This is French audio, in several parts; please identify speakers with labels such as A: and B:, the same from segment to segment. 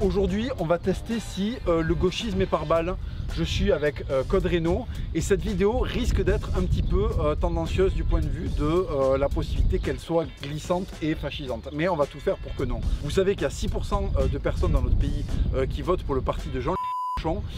A: aujourd'hui on va tester si euh, le gauchisme est par balle. Je suis avec euh, Code Reno et cette vidéo risque d'être un petit peu euh, tendancieuse du point de vue de euh, la possibilité qu'elle soit glissante et fascisante. Mais on va tout faire pour que non. Vous savez qu'il y a 6% de personnes dans notre pays qui votent pour le parti de Jean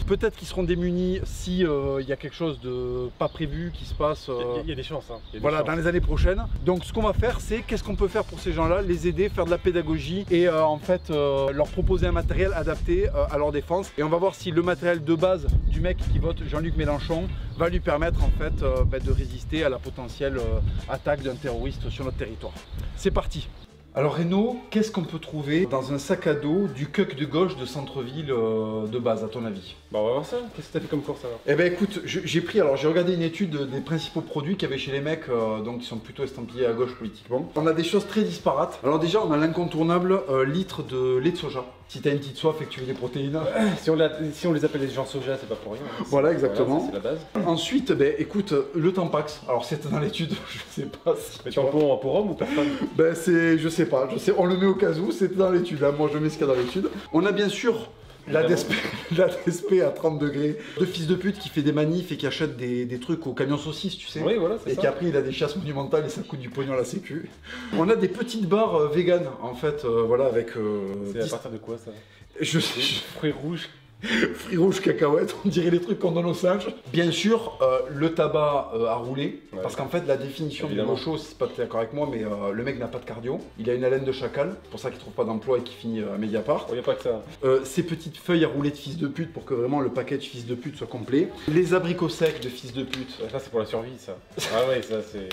A: Peut-être qu'ils seront démunis si il y a quelque chose de pas prévu qui se passe.
B: Il y, a des chances. Hein. Y a des
A: voilà,
B: chances.
A: dans les années prochaines. Donc, ce qu'on va faire, c'est qu'est-ce qu'on peut faire pour ces gens-là, les aider, faire de la pédagogie et euh, en fait euh, leur proposer un matériel adapté euh, à leur défense. Et on va voir si le matériel de base du mec qui vote Jean-Luc Mélenchon va lui permettre en fait euh, bah, de résister à la potentielle euh, attaque d'un terroriste sur notre territoire. C'est parti. Alors Renaud, qu'est-ce qu'on peut trouver dans un sac à dos du cuck de gauche de centre-ville euh, de base à ton avis?
B: Bah, on va voir ça. Qu'est-ce que t'as fait comme course alors?
A: Eh ben écoute, j'ai pris, alors j'ai regardé une étude des principaux produits qu'il y avait chez les mecs, euh, donc qui sont plutôt estampillés à gauche politiquement. On a des choses très disparates. Alors déjà, on a l'incontournable euh, litre de lait de soja. Si t'as une petite soif et que tu veux des protéines.
B: si on, si on les appelle les gens soja, c'est pas pour rien.
A: Voilà, exactement.
B: c'est la base.
A: Ensuite, ben écoute, le Tampax. Alors c'était dans l'étude, je sais pas si.
B: Mais tampon pour homme ou personne
A: Ben c'est, je sais pas, je sais, on le met au cas où, c'était dans l'étude, hein. moi je mets ce qu'il y a dans l'étude. On a bien sûr la DSP, la DSP à 30 degrés, de fils de pute qui fait des manifs et qui achète des, des trucs au camion saucisse, tu sais.
B: Oui, voilà, c'est
A: Et
B: ça.
A: qu'après il a des chasses monumentales et ça coûte du pognon à la sécu. On a des petites barres euh, vegan en fait, euh, voilà avec. euh,
B: C'est à
A: 10
B: partir de quoi ça?
A: Je,
B: Des
A: je-
B: Fruits rouges.
A: fruits rouges cacahuètes, on dirait les trucs qu'on donne aux singes. Bien sûr, euh, le tabac euh, à rouler,
B: Ouais.
A: parce qu'en fait la définition
B: Évidemment.
A: du gaucho, si c'est pas d'accord avec moi, mais euh, le mec n'a pas de cardio, il a une haleine de chacal, pour ça qu'il trouve pas d'emploi et qu'il finit euh, à Mediapart.
B: Il n'y a pas que ça.
A: Euh, ces petites feuilles à rouler de fils de pute pour que vraiment le package fils de pute soit complet. Les abricots secs de fils de pute,
B: Ça, c'est pour la survie, ça. Ah ouais, ça, c'est.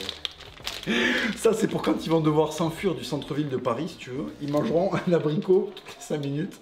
A: ça c'est pour quand ils vont devoir s'enfuir du centre-ville de Paris, si tu veux. Ils mangeront un abricot toutes les 5 minutes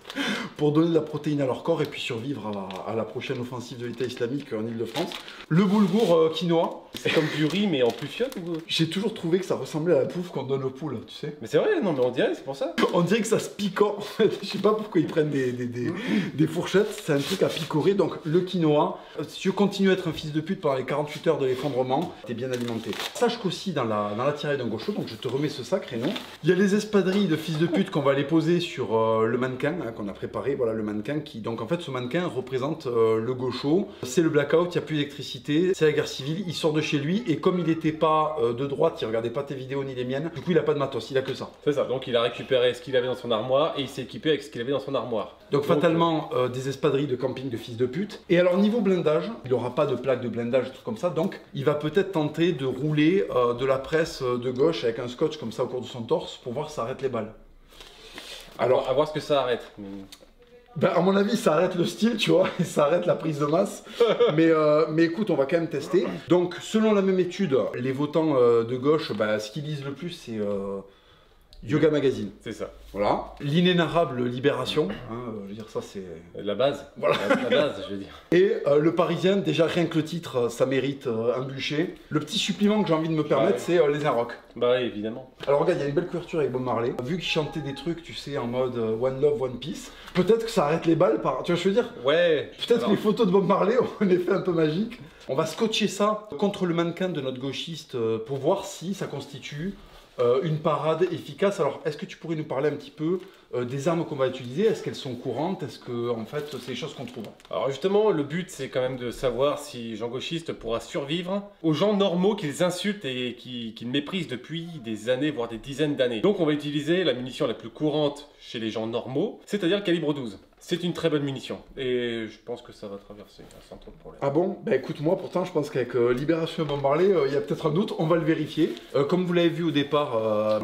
A: pour donner de la protéine à leur corps et puis survivre à, à la prochaine offensive de l'État islamique en Ile-de-France. Le boulgour euh, quinoa,
B: C'est comme du riz, mais en plus fiotte ou
A: j'ai toujours trouvé que ça ressemblait à la bouffe qu'on donne aux poules, tu sais.
B: Mais c'est vrai, non, mais on dirait, c'est pour ça.
A: On dirait que ça se picore. Je sais pas pourquoi ils prennent des, des, des- des fourchettes, c'est un truc à picorer. Donc le quinoa, euh, si tu continues à être un fils de pute pendant les 48 heures de l'effondrement, t'es bien alimenté. Sache qu'aussi dans la, dans la tirée d'un gaucho, donc je te remets ce sac Rénon, il y a les espadrilles de fils de pute qu'on va aller poser sur euh, le mannequin hein, qu'on a préparé. Voilà le mannequin qui, donc en fait ce mannequin représente euh, le gaucho. C'est le blackout, il n'y a plus d'électricité, c'est la guerre civile, il sort de chez lui et comme il n'était pas euh, de droite, il regardait pas tes vidéos ni les miennes, du coup il a pas de matos, il a que ça.
B: C'est ça. Donc il a récupéré ce qu'il avait dans son armoire et il s'est équipé avec ce qu'il avait dans son armoire.
A: Donc fatalement euh, des espadrilles de camping de fils de pute. Et alors niveau blindage, il n'aura pas de plaque de blindage, trucs comme ça. Donc il va peut-être tenter de rouler de la presse euh, de gauche avec un scotch comme ça au cours de son torse pour voir si ça arrête les balles.
B: Alors, à voir ce que ça arrête.
A: Ben, à mon avis, ça arrête le style, tu vois, et ça arrête la prise de masse. mais, euh, mais écoute, on va quand même tester. Donc, selon la même étude, les votants euh, de gauche, ben, ce qu'ils lisent le plus, c'est euh, Yoga Magazine.
B: C'est ça.
A: Voilà. L'inénarrable Libération. hein, euh, je veux dire, ça, c'est.
B: La base.
A: Voilà.
B: La, la base, je veux dire.
A: Et euh, le Parisien, déjà rien que le titre, euh, ça mérite euh, un bûcher. Le petit supplément que j'ai envie de me permettre,
B: Ouais.
A: c'est euh, les Inrocks.
B: Bah oui, évidemment.
A: Alors regarde, il y a une belle couverture avec Bob Marley. Vu qu'il chantait des trucs, tu sais, en mode euh, One Love, One Peace, peut-être que ça arrête les balles par... Tu vois ce que je veux dire?
B: Ouais.
A: Peut-être que les photos de Bob Marley ont un effet un peu magique. On va scotcher ça contre le mannequin de notre gauchiste euh, pour voir si ça constitue euh, une parade efficace. Alors, est-ce que tu pourrais nous parler un petit peu euh, des armes qu'on va utiliser? Est-ce qu'elles sont courantes? Est-ce que, en fait, c'est des choses qu'on trouve?
B: Alors justement, le but c'est quand même de savoir si Jean Gauchiste pourra survivre aux gens normaux qu'ils insultent et qui- qu'ils méprisent depuis des années, voire des dizaines d'années. Donc on va utiliser la munition la plus courante chez les gens normaux, c'est-à-dire le calibre 12. C'est une très bonne munition et je pense que ça va traverser hein, sans trop de problème.
A: Ah bon? Bah écoute, moi pourtant je pense qu'avec euh, Libération et Bob Marley, euh, il y a peut-être un doute, on va le vérifier. Euh, comme vous l'avez vu au départ,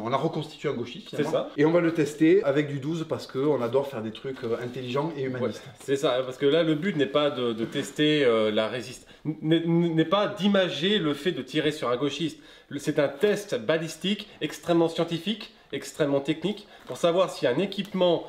A: on a reconstitué un gauchiste.
B: C'est ça.
A: Et on va le tester avec du 12 parce qu'on adore faire des trucs intelligents et
B: Ouais,
A: humanistes.
B: c'est ça, parce que là le but n'est pas de, de tester la résistance, n'est pas d'imager le fait de tirer sur un gauchiste. C'est un test balistique extrêmement scientifique, extrêmement technique, pour savoir si un équipement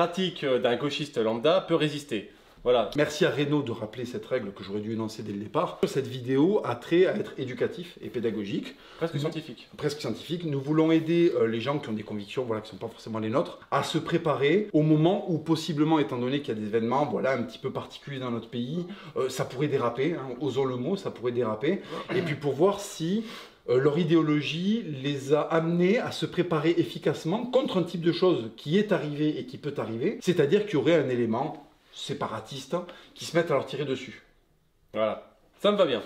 B: pratique euh, d'un gauchiste lambda peut résister. Voilà.
A: Merci à Renault de rappeler cette règle que j'aurais dû énoncer dès le départ. Cette vidéo a trait à être éducatif et pédagogique,
B: Presque scientifique.
A: presque scientifique. Nous voulons aider euh, les gens qui ont des convictions, voilà, qui ne sont pas forcément les nôtres, à se préparer au moment où, possiblement, étant donné qu'il y a des événements, voilà, un petit peu particuliers dans notre pays, euh, ça pourrait déraper. hein, osons le mot, ça pourrait déraper. Et puis pour voir si leur idéologie les a amenés à se préparer efficacement contre un type de chose qui est arrivé et qui peut arriver, c'est-à-dire qu'il y aurait un élément séparatiste qui se mettent à leur tirer dessus.
B: Voilà. Ça me va bien.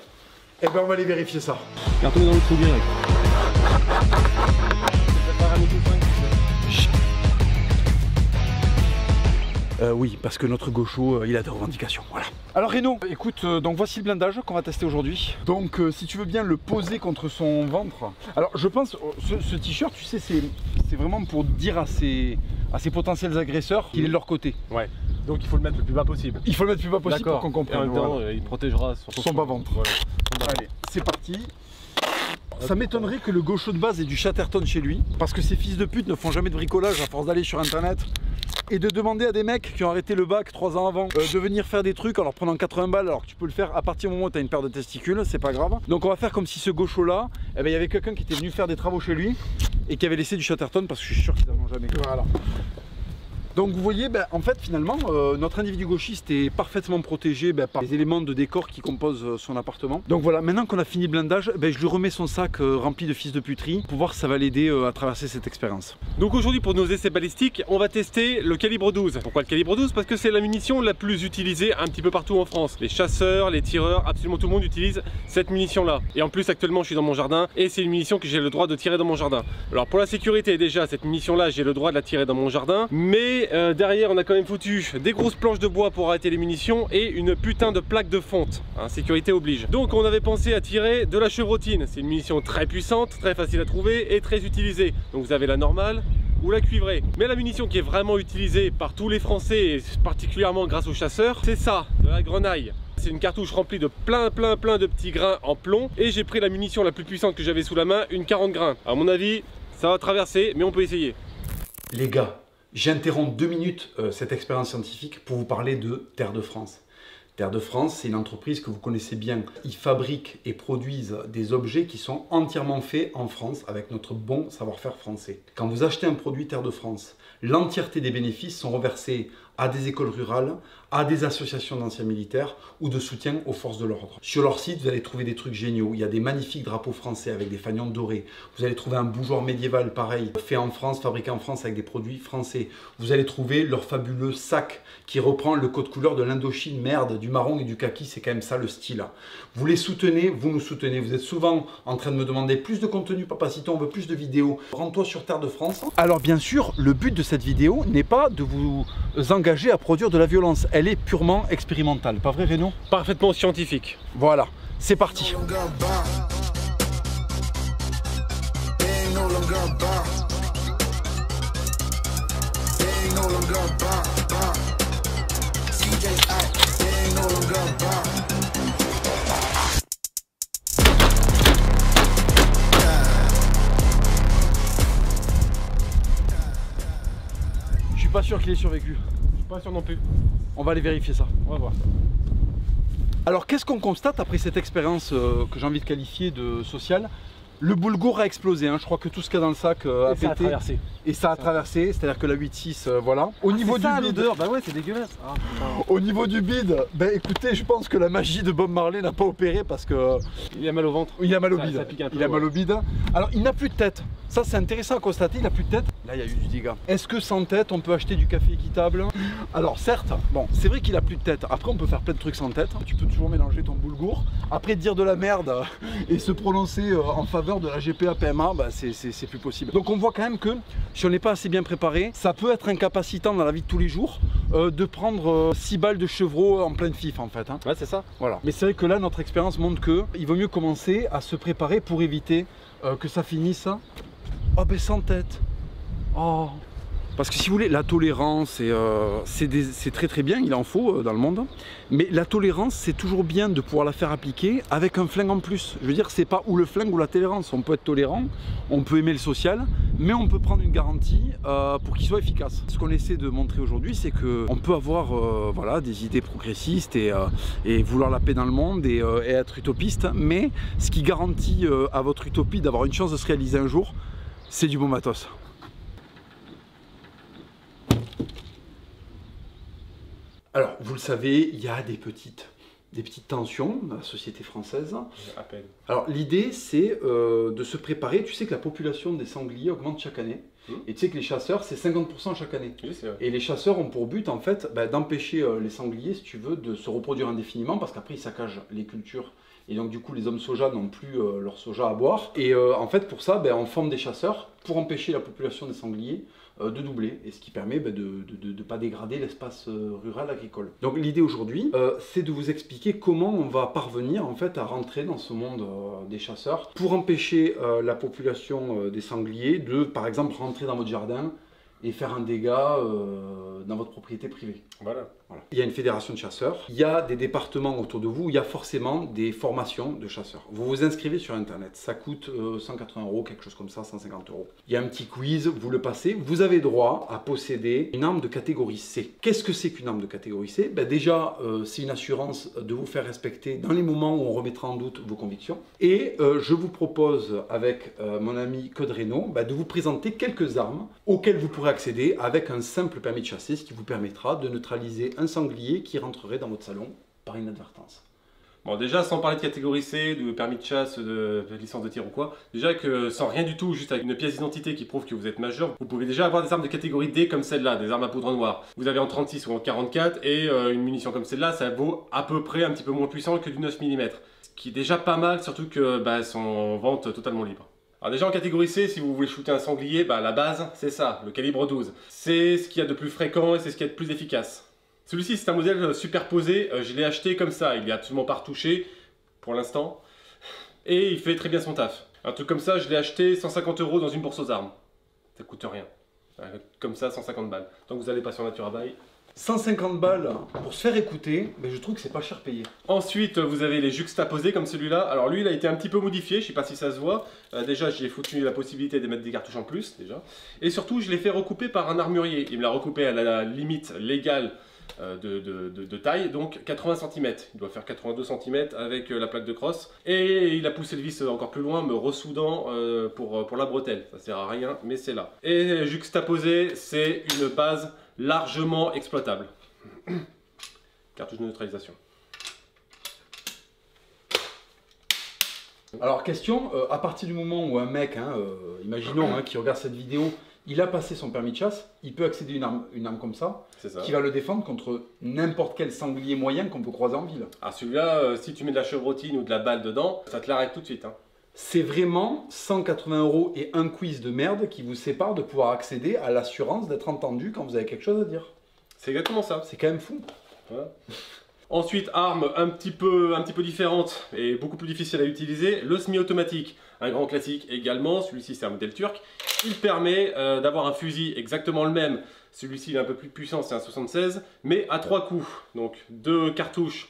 A: Eh ben on va aller vérifier ça.
B: Cartonné dans le trou direct.
A: Euh, oui, parce que notre gaucho, euh, il a des revendications. Voilà. Alors Renaud, écoute, euh, donc voici le blindage qu'on va tester aujourd'hui. Donc euh, si tu veux bien le poser contre son ventre. Alors je pense, euh, ce, ce t-shirt, tu sais, c'est c'est vraiment pour dire à ses, à ses potentiels agresseurs qu'il est de leur côté.
B: Ouais. Donc il faut le mettre le plus bas possible.
A: Il faut le mettre plus bas possible pour qu'on
B: Et en
A: comprenne.
B: même temps,
A: voilà.
B: il protégera son,
A: Son bas-ventre.
B: Voilà.
A: Allez, c'est parti. Ça m'étonnerait que le gaucho de base ait du Chatterton chez lui, parce que ces fils de pute ne font jamais de bricolage à force d'aller sur internet et de demander à des mecs qui ont arrêté le bac 3 ans avant euh, de venir faire des trucs en leur prenant 80 balles alors que tu peux le faire à partir du moment où tu une paire de testicules, c'est pas grave. Donc on va faire comme si ce gaucho là, eh ben, il y avait quelqu'un qui était venu faire des travaux chez lui et qui avait laissé du Chatterton parce que je suis sûr qu'ils n'en ont jamais. Voilà. Donc vous voyez, ben, en fait finalement, euh, notre individu gauchiste est parfaitement protégé ben, par les éléments de décor qui composent euh, son appartement. Donc voilà, maintenant qu'on a fini le blindage, ben, je lui remets son sac euh, rempli de fils de puterie pour voir si ça va l'aider à traverser cette expérience.
B: Donc aujourd'hui pour nos essais balistiques, on va tester le calibre 12. Pourquoi le calibre 12 Parce que c'est la munition la plus utilisée un petit peu partout en France. Les chasseurs, les tireurs, absolument tout le monde utilise cette munition là. Et en plus actuellement je suis dans mon jardin et c'est une munition que j'ai le droit de tirer dans mon jardin. Alors pour la sécurité déjà, cette munition là j'ai le droit de la tirer dans mon jardin. Mais euh, derrière on a quand même foutu des grosses planches de bois pour arrêter les munitions et une putain de plaque de fonte. Hein, sécurité oblige. Donc on avait pensé à tirer de la chevrotine. C'est une munition très puissante, très facile à trouver et très utilisée. Donc vous avez la normale, ou la cuivrée. Mais la munition qui est vraiment utilisée par tous les Français, et particulièrement grâce aux chasseurs, c'est ça, de la grenaille. C'est une cartouche remplie de plein plein plein de petits grains en plomb et j'ai pris la munition la plus puissante que j'avais sous la main, une 40 grains. À mon avis, ça va traverser, mais on peut essayer.
A: Les gars, j'interromps deux minutes euh, cette expérience scientifique pour vous parler de Terre de France. Terre de France, c'est une entreprise que vous connaissez bien. Ils fabriquent et produisent des objets qui sont entièrement faits en France avec notre bon savoir-faire français. Quand vous achetez un produit Terre de France, l'entièreté des bénéfices sont reversés à des écoles rurales, à des associations d'anciens militaires ou de soutien aux forces de l'ordre. Sur leur site, vous allez trouver des trucs géniaux. Il y a des magnifiques drapeaux français avec des fanions dorés. Vous allez trouver un bougeoir médiéval pareil, fait en France, fabriqué en France avec des produits français. Vous allez trouver leur fabuleux sac qui reprend le code couleur de l'Indochine, merde, du marron et du kaki, c'est quand même ça le style. Vous les soutenez, vous nous soutenez. Vous êtes souvent en train de me demander plus de contenu, Papacito, on veut plus de vidéos. Rends-toi sur Terre de France. Alors bien sûr, le but de cette vidéo n'est pas de vous engager à produire de la violence. Elle est purement expérimentale. Pas vrai, Renaud?
B: Parfaitement scientifique.
A: Voilà, c'est parti. Je suis pas sûr qu'il ait survécu.
B: Pas sûr non plus.
A: On va aller vérifier ça.
B: On va voir.
A: Alors qu'est-ce qu'on constate après cette expérience euh, que j'ai envie de qualifier de sociale? Le boulgour a explosé, hein. je crois que tout ce qu'il y a dans le sac euh, a
B: Et ça a
A: pété
B: traversé.
A: et ça a traversé, c'est-à-dire que la 8.6, euh, voilà. Au niveau du bide,
B: bah ouais, c'est dégueulasse. Ah,
A: au niveau du bide, ben écoutez, je pense que la magie de Bob Marley n'a pas opéré parce que euh,
B: Il a mal au ventre.
A: il a mal au
B: Ça-
A: bide.
B: ça pique un peu,
A: il a mal au bide. Alors il n'a plus de tête. Ça c'est intéressant à constater, il n'a plus de tête. Là il y a eu du dégât. Est-ce que sans tête on peut acheter du café équitable? Alors certes, bon, c'est vrai qu'il a plus de tête. Après on peut faire plein de trucs sans tête. Tu peux toujours mélanger ton boulgour. Après dire de la merde et se prononcer euh, en faveur de la GPA PMA, bah, c'est- plus possible. Donc on voit quand même que si on n'est pas assez bien préparé, ça peut être incapacitant dans la vie de tous les jours euh, de prendre 6 balles de chevreau en pleine fif en fait. hein.
B: Ouais, c'est ça.
A: Voilà. Mais c'est vrai que là, notre expérience montre que il vaut mieux commencer à se préparer pour éviter euh, que ça finisse. Oh, ben sans tête. Oh. Parce que si vous voulez, la tolérance, euh, c'est c'est très très bien, il en faut euh, dans le monde. Mais la tolérance, c'est toujours bien de pouvoir la faire appliquer avec un flingue en plus. Je veux dire, c'est pas ou le flingue ou la tolérance. On peut être tolérant, on peut aimer le social, mais on peut prendre une garantie euh, pour qu'il soit efficace. Ce qu'on essaie de montrer aujourd'hui, c'est qu'on peut avoir euh, des idées progressistes et, euh, vouloir la paix dans le monde et, euh, et être utopiste, mais ce qui garantit euh, à votre utopie d'avoir une chance de se réaliser un jour, c'est du bon matos. Alors, vous le savez, il y a des petites, des petites tensions dans la société française.
B: À peine.
A: Alors, l'idée, c'est euh, de se préparer. Tu sais que la population des sangliers augmente chaque année.
B: Mhm.
A: Et tu sais que les chasseurs, c'est 50% chaque année.
B: Oui, c'est vrai.
A: Et les chasseurs ont pour but, en fait, bah, d'empêcher euh, les sangliers, si tu veux, de se reproduire indéfiniment, parce qu'après, ils saccagent les cultures. Et donc, du coup, les hommes soja n'ont plus euh, leur soja à boire. Et en fait, pour ça, ben, on forme des chasseurs pour empêcher la population des sangliers de doubler, et ce qui permet ben, de ne pas dégrader l'espace euh, rural agricole. Donc, l'idée aujourd'hui, euh, c'est de vous expliquer comment on va parvenir, en fait, à rentrer dans ce monde euh, des chasseurs pour empêcher euh, la population euh, des sangliers de, par exemple, rentrer dans votre jardin et faire un dégât euh, dans votre propriété privée.
B: Voilà.
A: Il y a une fédération de chasseurs, il y a des départements autour de vous, il y a forcément des formations de chasseurs. Vous vous inscrivez sur Internet, ça coûte euh, 180 euros, quelque chose comme ça, 150 euros. Il y a un petit quiz, vous le passez, vous avez droit à posséder une arme de catégorie C. Qu'est-ce que c'est qu'une arme de catégorie C? Ben Déjà, euh, c'est une assurance de vous faire respecter dans les moments où on remettra en doute vos convictions. Et euh, je vous propose, avec euh, mon ami Code ben, de vous présenter quelques armes auxquelles vous pourrez accéder avec un simple permis de chasser, ce qui vous permettra de neutraliser un sanglier qui rentrerait dans votre salon par inadvertance.
B: Bon, déjà, sans parler de catégorie C, de permis de chasse, de, licence de tir ou quoi, déjà que sans rien du tout, juste avec une pièce d'identité qui prouve que vous êtes majeur, vous pouvez déjà avoir des armes de catégorie D comme celle-là, des armes à poudre noire. Vous avez en 36 ou en 44, et euh, une munition comme celle-là, ça vaut à peu près un petit peu moins puissant que du 9 mm. Ce qui est déjà pas mal, surtout que bah, sont en vente totalement libre. Alors déjà en catégorie C, si vous voulez shooter un sanglier, bah, la base, c'est ça, le calibre 12. C'est ce qu'il y a de plus fréquent et c'est ce qu'il y a de plus efficace. Celui-ci, c'est un modèle euh, superposé. Euh, je l'ai acheté comme ça. Il est absolument pas retouché pour l'instant. Et il fait très bien son taf. Un truc comme ça, je l'ai acheté 150 euros dans une bourse aux armes. Ça coûte rien. Euh, Comme ça, 150 balles. Que vous n'allez pas sur Nature Bail.
A: 150 balles pour se faire écouter, mais je trouve que c'est pas cher payé.
B: Ensuite, vous avez les juxtaposés comme celui-là. Alors lui, il a été un petit peu modifié, je sais pas si ça se voit. Euh, déjà, j'ai foutu la possibilité de mettre des cartouches en plus, déjà. Et surtout, je l'ai fait recouper par un armurier. Il me l'a recoupé à la limite légale de, de- taille, donc 80 cm. Il doit faire 82 cm avec euh, la plaque de crosse. Et il a poussé le vis encore plus loin, me ressoudant euh, pour, pour la bretelle. Ça sert à rien, mais c'est là. Et juxtaposé, c'est une base largement exploitable. Cartouche de neutralisation.
A: Alors question, euh, à partir du moment où un mec, hein, euh, imaginons, hein, qui regarde cette vidéo, il a passé son permis de chasse, il peut accéder à une arme, une arme comme ça, qui va le défendre contre n'importe quel sanglier moyen qu'on peut croiser en ville.
B: Ah celui-là, euh, si tu mets de la chevrotine ou de la balle dedans, ça te l'arrête tout de suite. hein.
A: C'est vraiment 180 euros et un quiz de merde qui vous sépare de pouvoir accéder à l'assurance d'être entendu quand vous avez quelque chose à dire.
B: C'est exactement ça.
A: C'est quand même fou.
B: Ensuite, arme un petit, peu, différente et beaucoup plus difficile à utiliser, le semi-automatique. Un grand classique également, celui-ci c'est un modèle turc. Il permet euh, d'avoir un fusil exactement le même. Celui-ci est un peu plus puissant, c'est un 76, mais à trois coups. Donc deux cartouches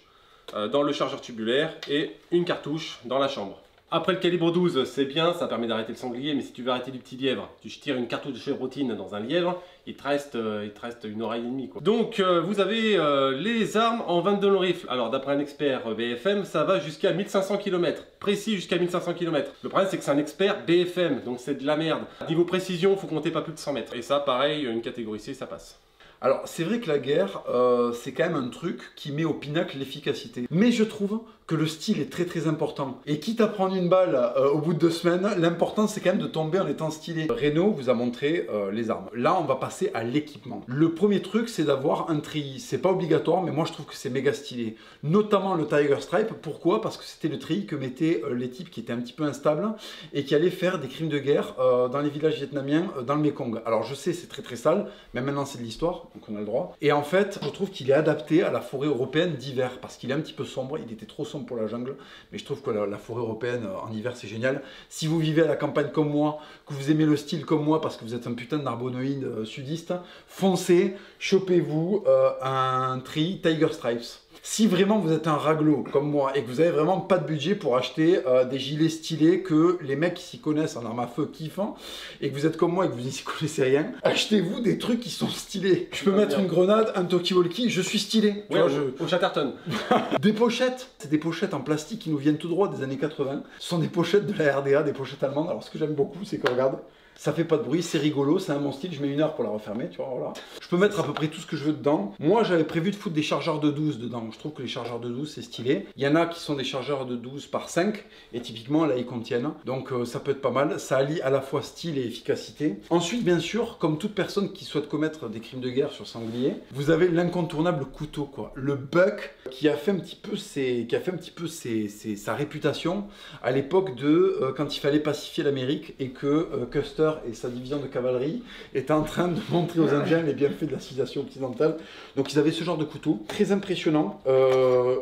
B: euh, dans le chargeur tubulaire et une cartouche dans la chambre. Après le calibre 12, c'est bien, ça permet d'arrêter le sanglier, mais si tu veux arrêter du petit lièvre, tu tires une cartouche de chevrotine dans un lièvre, il te reste, euh, il te reste une oreille et demie. Donc euh, vous avez euh, les armes en 22 long rifle. Alors d'après un expert BFM, ça va jusqu'à 1500 km. Précis jusqu'à 1500 km. Le problème c'est que c'est un expert BFM, donc c'est de la merde. Niveau précision, faut compter pas plus de 100 mètres. Et ça, pareil, une catégorie C, ça passe.
A: Alors, c'est vrai que la guerre, euh, c'est quand même un truc qui met au pinacle l'efficacité. Mais je trouve que le style est très très important. Et quitte à prendre une balle euh, au bout de deux semaines, l'important c'est quand même de tomber en étant stylé. Renault vous a montré euh, les armes. Là, on va passer à l'équipement. Le premier truc, c'est d'avoir un treillis. C'est pas obligatoire, mais moi je trouve que c'est méga stylé. Notamment le Tiger Stripe. Pourquoi? Parce que c'était le treillis que mettaient les types qui étaient un petit peu instables et qui allaient faire des crimes de guerre dans les villages vietnamiens, dans le Mekong. Alors je sais, c'est très très sale, mais maintenant c'est de l'histoire. Donc on a le droit. Et en fait, je trouve qu'il est adapté à la forêt européenne d'hiver, parce qu'il est un petit peu sombre, il était trop sombre pour la jungle, mais je trouve que la, forêt européenne euh, en hiver c'est génial. Si vous vivez à la campagne comme moi, que vous aimez le style comme moi, parce que vous êtes un putain d'arbonoïde euh, sudiste, foncez, chopez-vous euh, un tri Tiger Stripes. Si vraiment vous êtes un raglo comme moi et que vous avez vraiment pas de budget pour acheter euh, des gilets stylés que les mecs qui s'y connaissent en arme à feu kiffent hein, et que vous êtes comme moi et que vous n'y connaissez rien, achetez-vous des trucs qui sont stylés. Je peux mettre une grenade, un talkie-walkie, je suis stylé.
B: Au,
A: je-
B: au Chatterton.
A: Des pochettes, c'est des pochettes en plastique qui nous viennent tout droit des années 80. Ce sont des pochettes de la RDA, des pochettes allemandes. Alors ce que j'aime beaucoup, c'est que regarde, ça fait pas de bruit, c'est rigolo, c'est un mon style, je mets une heure pour la refermer, tu vois, voilà. Je peux mettre à peu près tout ce que je veux dedans. Moi, j'avais prévu de foutre des chargeurs de 12 dedans. Je trouve que les chargeurs de 12, c'est stylé. Il y en a qui sont des chargeurs de 12 par 5, et typiquement, là, ils contiennent. Donc, euh, ça peut être pas mal. Ça allie à la fois style et efficacité. Ensuite, bien sûr, comme toute personne qui souhaite commettre des crimes de guerre sur sanglier, vous avez l'incontournable couteau, quoi. Le buck qui a fait un petit peu, ses, qui a fait un petit peu ses- ses- sa réputation à l'époque de euh, quand il fallait pacifier l'Amérique et que euh, Custer et sa division de cavalerie étaient en train de montrer aux Indiens les bienfaits de la civilisation occidentale. Donc ils avaient ce genre de couteau, très impressionnant, euh,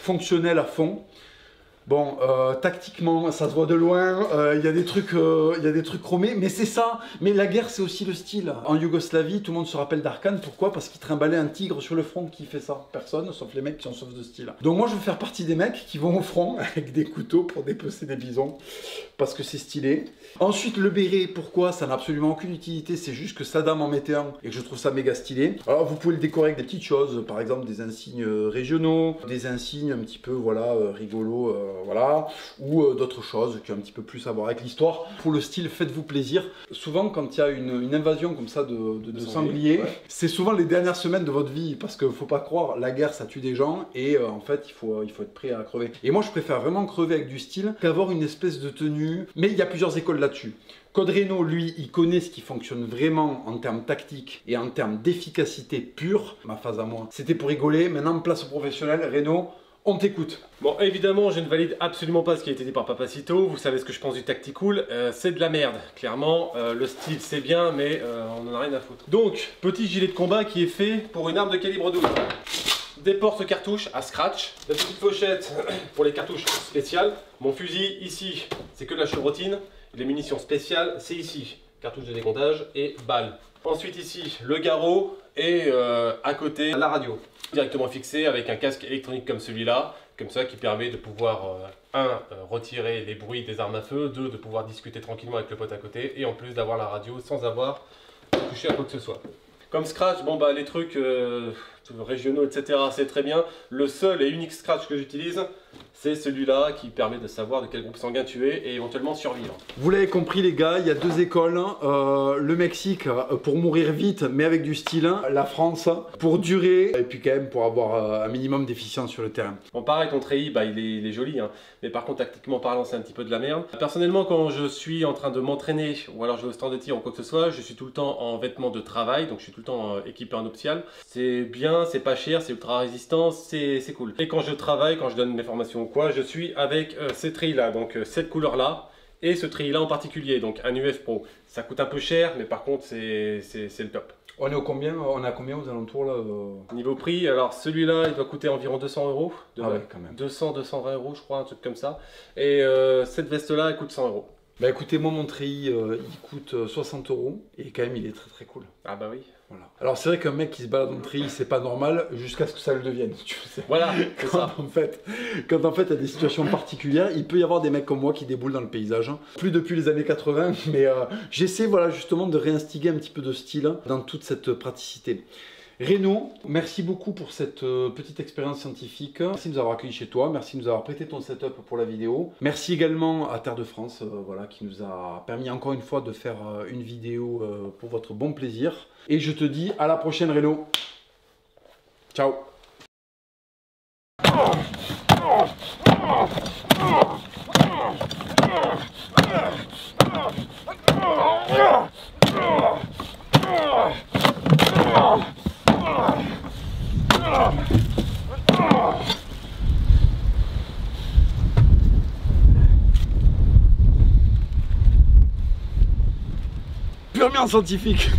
A: fonctionnel à fond. Bon, euh, tactiquement, ça se voit de loin. euh, Il y a des trucs, euh, il y a des trucs chromés, mais c'est ça. Mais la guerre, c'est aussi le style. En Yougoslavie, tout le monde se rappelle d'Arkan. Pourquoi? Parce qu'il trimballait un tigre sur le front. Qui fait ça Personne, sauf les mecs qui ont sauf de style. Donc moi, je veux faire partie des mecs qui vont au front avec des couteaux pour dépecer des bisons, parce que c'est stylé. Ensuite, le béret. Pourquoi? Ça n'a absolument aucune utilité. C'est juste que Saddam en mettait un et que je trouve ça méga stylé. Alors, vous pouvez le décorer avec des petites choses, par exemple des insignes régionaux, des insignes un petit peu, voilà, rigolos, voilà, ou euh, d'autres choses qui ont un petit peu plus à voir avec l'histoire. Pour le style, faites-vous plaisir. Souvent, quand il y a une, une invasion comme ça de, de, de
B: De
A: sangliers,
B: ouais.
A: c'est souvent les dernières semaines de votre vie, parce que faut pas croire, la guerre ça tue des gens et euh, en fait il faut, il faut être prêt à crever. Et moi je préfère vraiment crever avec du style qu'avoir une espèce de tenue. Mais il y a plusieurs écoles là-dessus. Code Reno, lui, il connaît ce qui fonctionne vraiment en termes tactiques et en termes d'efficacité pure. Ma phase à moi, c'était pour rigoler. Maintenant, place professionnelle, Reno, on t'écoute.
B: Bon, évidemment, je ne valide absolument pas ce qui a été dit par Papacito. Vous savez ce que je pense du Tactical. Euh, c'est de la merde, clairement. Euh, le style, c'est bien, mais euh, on en a rien à foutre. Donc, petit gilet de combat qui est fait pour une arme de calibre 12. Des porte-cartouches à scratch. La petite pochette pour les cartouches spéciales. Mon fusil, ici, c'est que de la chevrotine. Les munitions spéciales, c'est ici. Cartouche de décomptage et balles. Ensuite, ici, le garrot et euh, à côté, la radio directement fixé avec un casque électronique comme celui-là, comme ça qui permet de pouvoir, euh, un, euh, retirer les bruits des armes à feu, deux, de pouvoir discuter tranquillement avec le pote à côté, et en plus d'avoir la radio sans avoir touché à quoi que ce soit. Comme Scratch, bon bah les trucs euh, régionaux, etc., c'est très bien. Le seul et unique Scratch que j'utilise, c'est celui-là qui permet de savoir de quel groupe sanguin tu es et éventuellement survivre.
A: Vous l'avez compris les gars, il y a deux écoles. Euh, le Mexique euh, pour mourir vite mais avec du style. La France pour durer et puis quand même pour avoir euh, un minimum d'efficience sur le terrain.
B: Bon, pareil, ton treillis, bah, il, est, il est joli, hein. mais par contre, tactiquement parlant, c'est un petit peu de la merde. Personnellement, quand je suis en train de m'entraîner, ou alors je vais au stand de tir ou quoi que ce soit, je suis tout le temps en vêtements de travail, donc je suis tout le temps équipé en optial. C'est bien, c'est pas cher, c'est ultra résistant, c'est cool. Et quand je travaille, quand je donne mes formations ou quoi, je suis avec euh, ces treillis-là, donc euh, cette couleur-là, et ce treillis-là en particulier, donc un UF Pro. Ça coûte un peu cher, mais par contre, c'est le top.
A: On est au combien On à combien aux alentours là euh
B: Niveau prix, alors celui-là, il doit coûter environ 200 euros. de-
A: Ah ouais, quand même.
B: 200, 220 euros, je crois, un truc comme ça. Et euh, cette veste-là, elle coûte 100 euros.
A: Bah écoutez, moi mon euh, il coûte euh, 60 euros et quand même il est très très cool.
B: Ah bah oui.
A: Voilà. Alors c'est vrai qu'un mec qui se balade en treillis c'est pas normal jusqu'à ce que ça le devienne. Tu sais.
B: Voilà,
A: Quand
B: ça.
A: en fait, quand en fait il y a des situations particulières, il peut y avoir des mecs comme moi qui déboulent dans le paysage. hein. Plus depuis les années 80, mais euh, j'essaie voilà justement de réinstiguer un petit peu de style dans toute cette praticité. Renaud, merci beaucoup pour cette euh, petite expérience scientifique. Merci de nous avoir accueillis chez toi. Merci de nous avoir prêté ton setup pour la vidéo. Merci également à Terre de France, euh, voilà, qui nous a permis encore une fois de faire euh, une vidéo pour votre bon plaisir. Et je te dis à la prochaine, Renaud. Ciao. Purement scientifique.